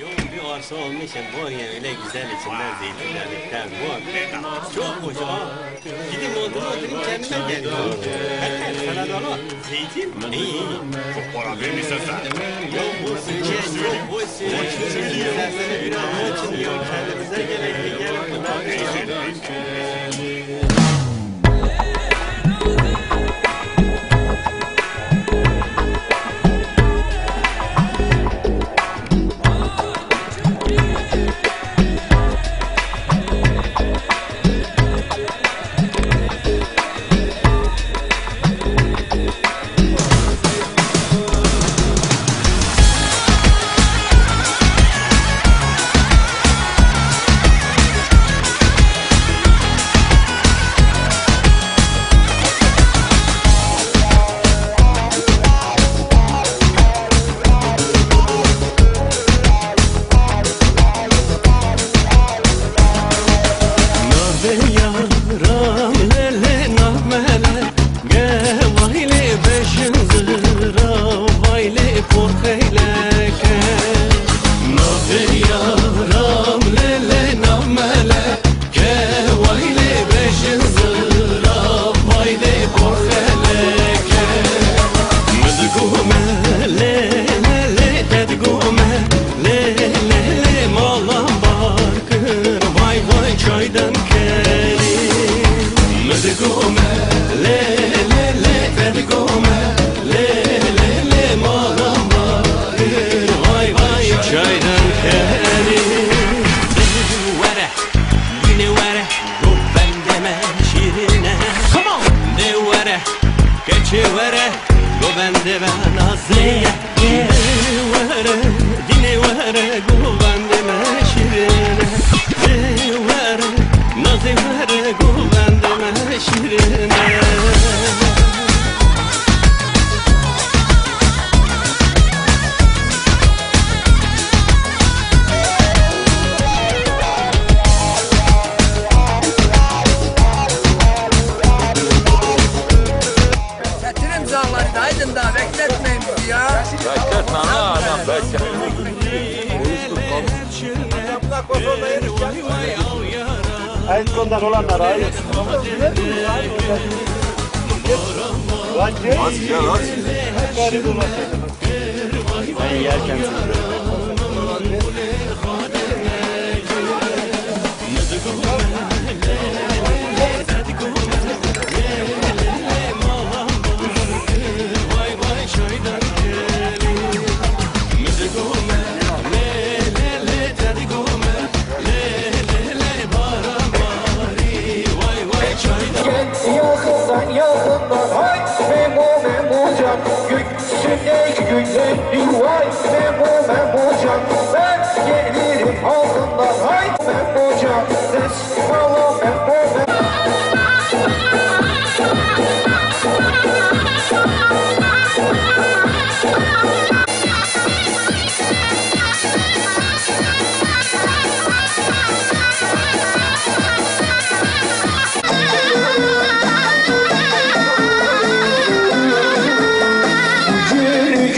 Yoğun bir arsa olmuşum. Bonya öyle güzel içinden zeytinlerlikten. Bu çok hoş ha. Gidin montunu oturayım kendime geliyorum. Herkes sana dolu. Zeytin iyi. Çok para vermişsin sen. Yok bu Türkiye yok bu Türkiye. Serseri bir an için yok. Kendimize gerekli gelip bundan bir i pregunto. Aydın'dan olanlar hayır. Lan gel. Hadi gel dolaşıyor. Ben yerken Yakından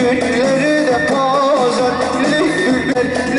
Günleri de pazar Lütfürler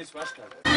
isso, acho, cara.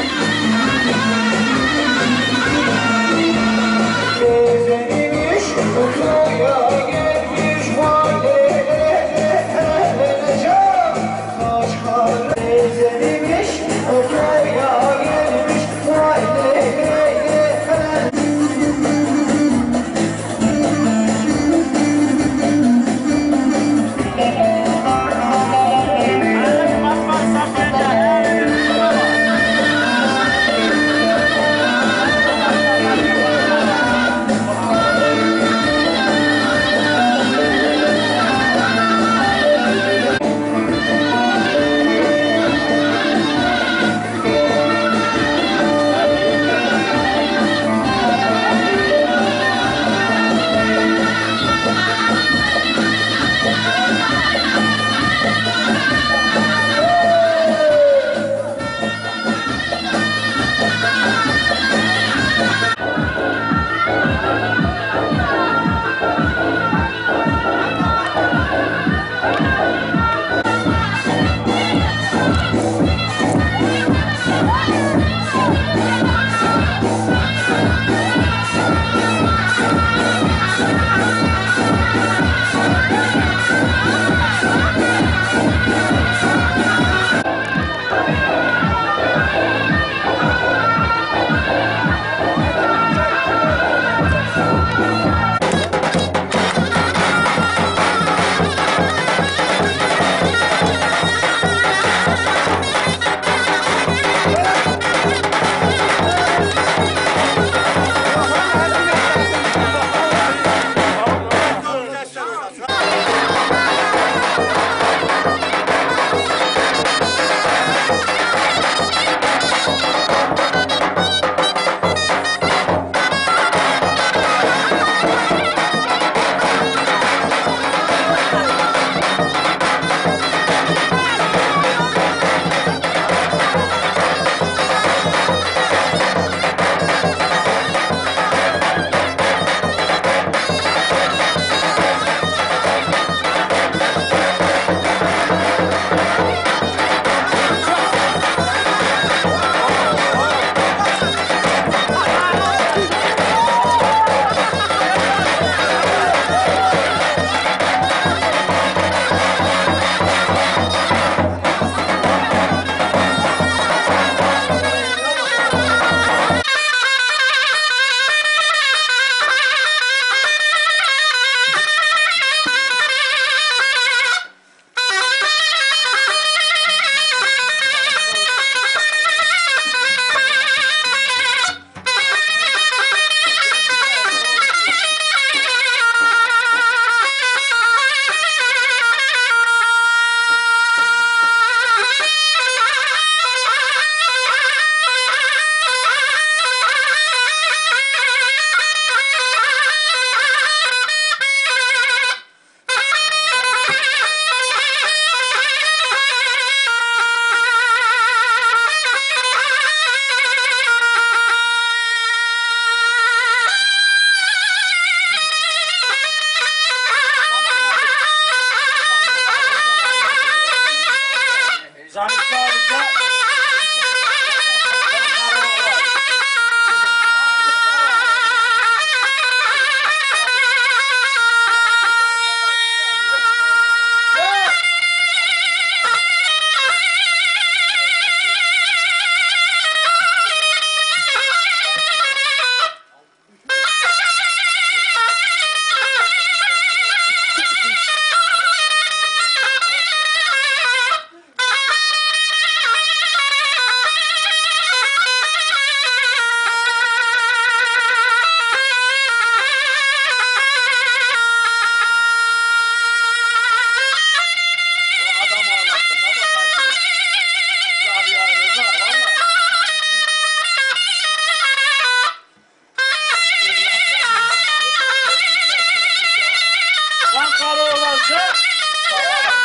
行，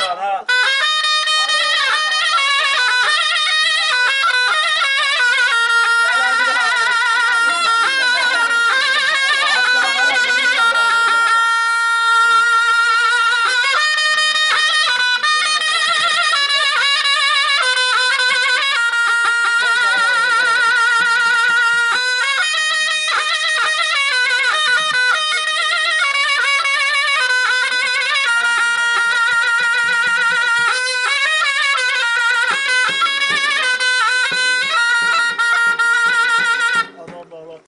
打他。